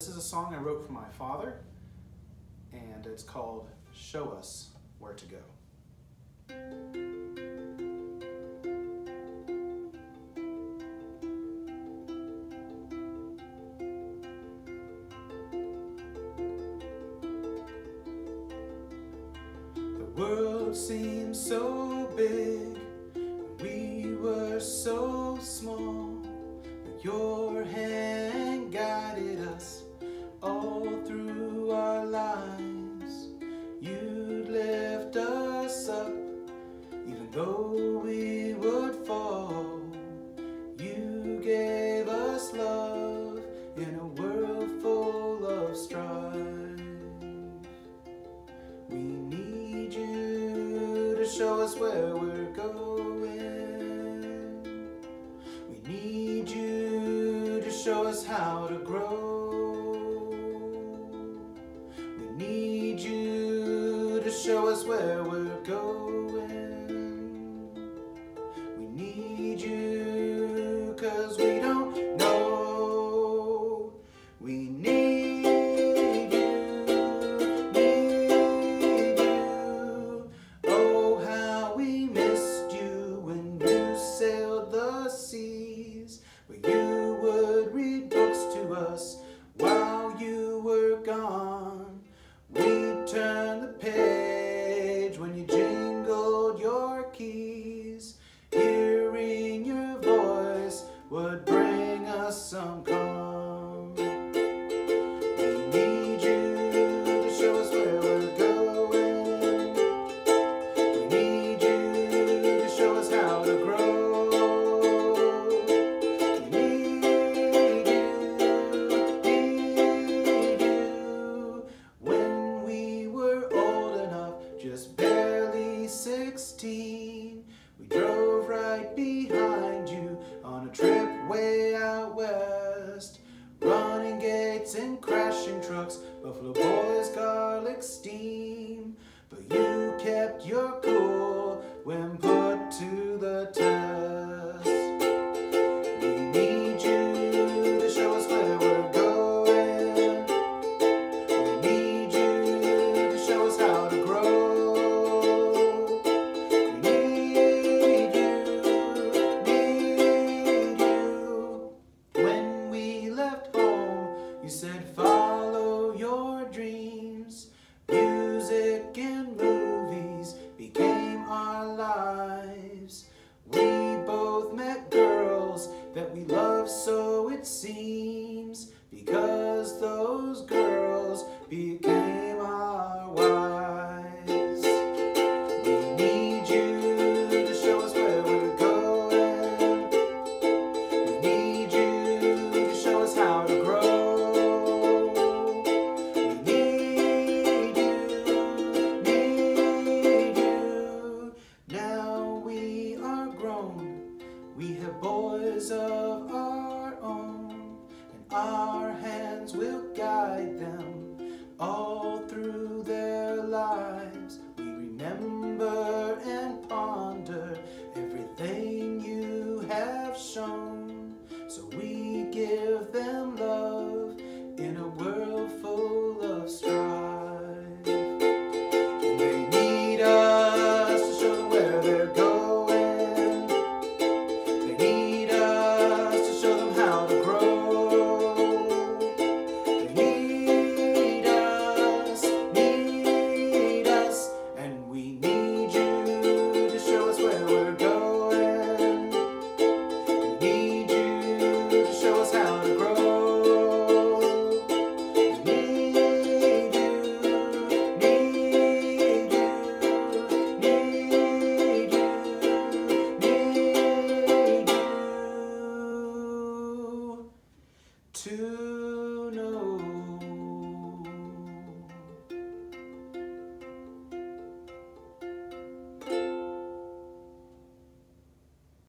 This is a song I wrote for my father, and it's called Show Us Where to Go. The world seemed so big, we were so small, but your hand us where we're going. We need you to show us how to grow. We need you to show us where we're going. We need you cause we your keys. Hearing your voice would bring us some calm. We need you to show us where we're going. We need you to show us how to grow. way out west. Running gates and crashing trucks, Buffalo Boys garlic steam. But you kept your